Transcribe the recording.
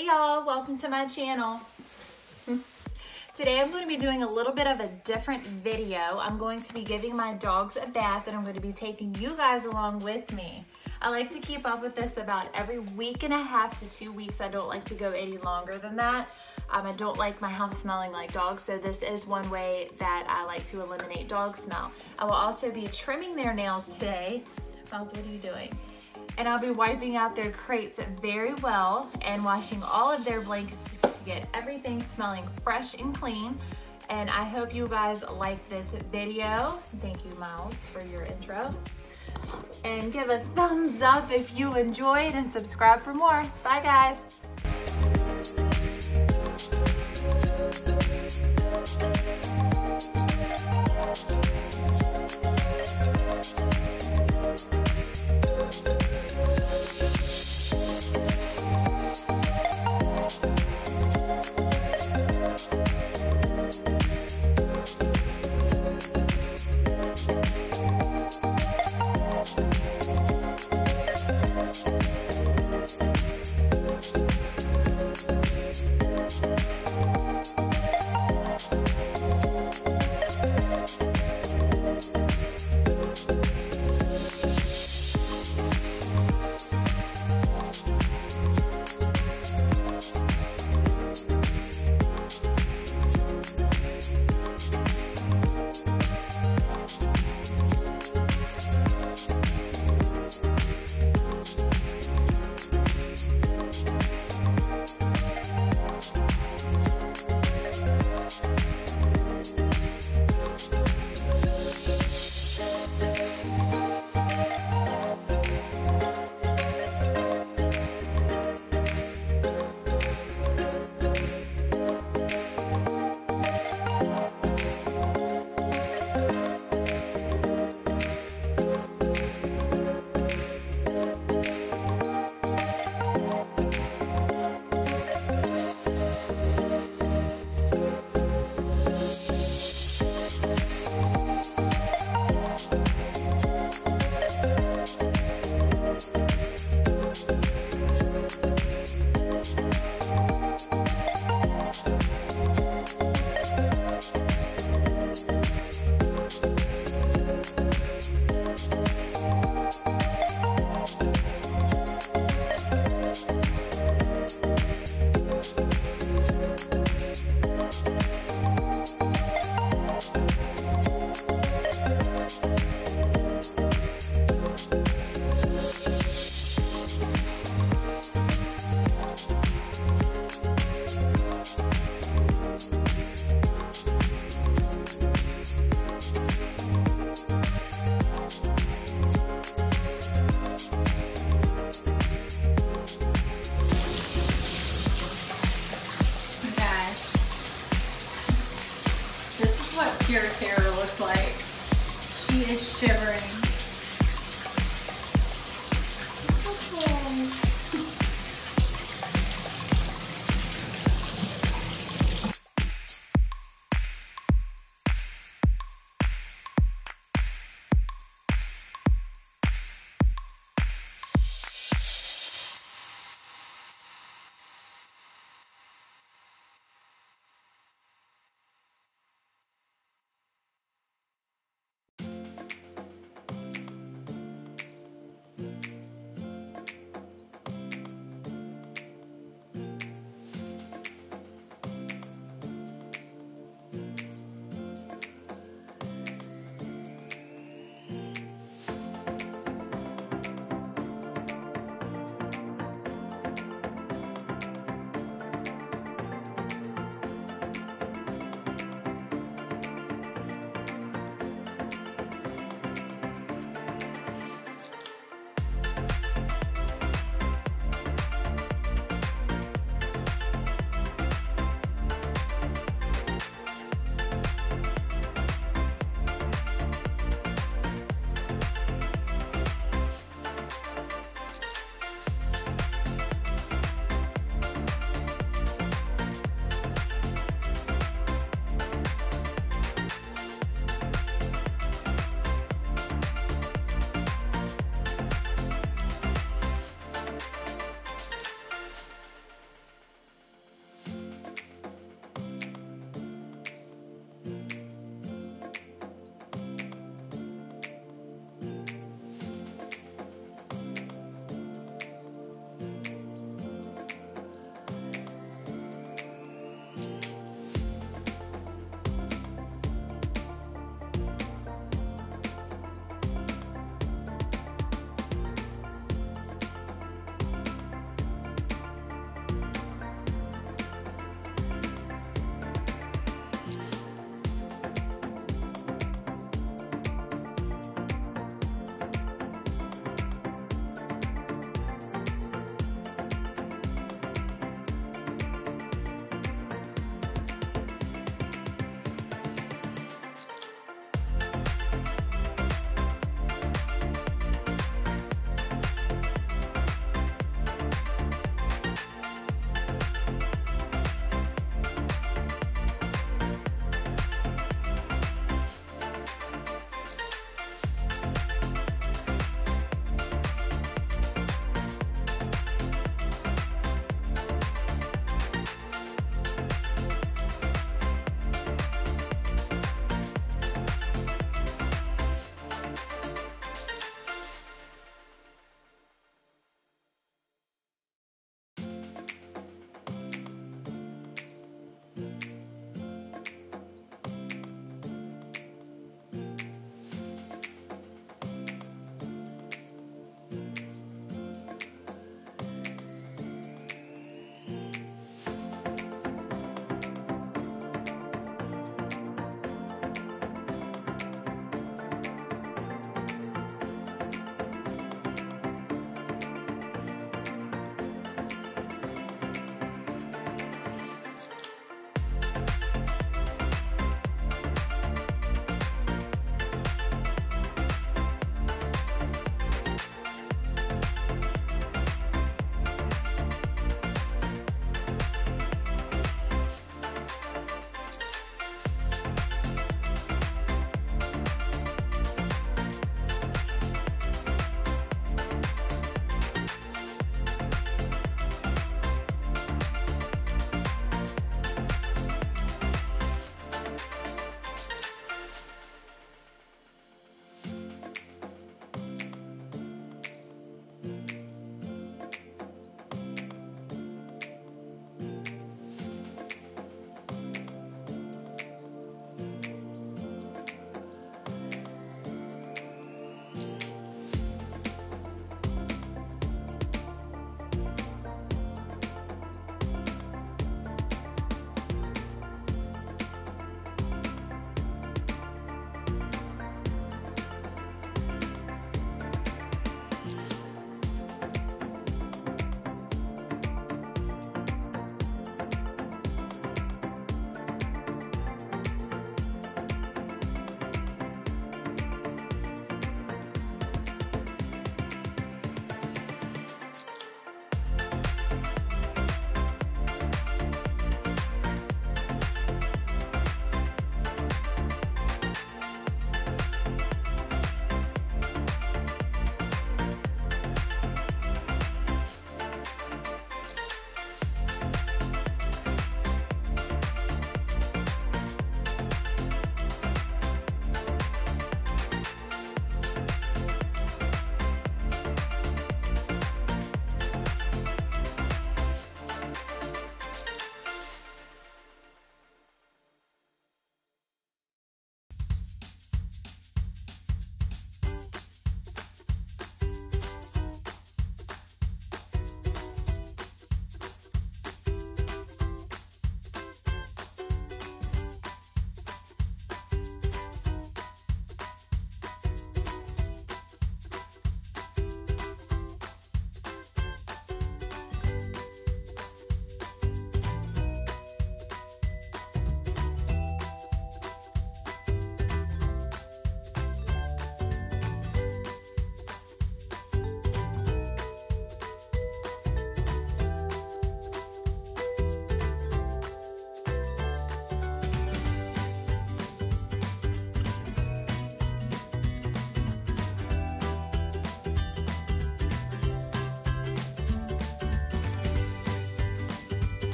Hey y'all, welcome to my channel. Today I'm going to be doing a little bit of a different video. I'm going to be giving my dogs a bath and I'm going to be taking you guys along with me. I like to keep up with this about every week and a half to two weeks. I don't like to go any longer than that. Um, I don't like my house smelling like dogs, so this is one way that I like to eliminate dog smell. I will also be trimming their nails today. Miles, what are you doing? and I'll be wiping out their crates very well and washing all of their blankets to get everything smelling fresh and clean. And I hope you guys like this video. Thank you, Miles, for your intro. And give a thumbs up if you enjoyed and subscribe for more. Bye, guys.